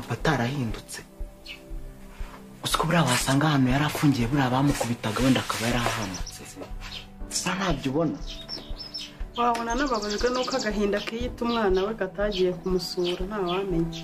atarahindutse gusa ko buriya wasanga ahantu yari afungiye buriya bamukubitaga wenda akaba yarahamutse gusa ntabyo ubona. Wabona n'ababajwe n'uko agahinda kiyita umwana we katagiye kumusura ntawamenya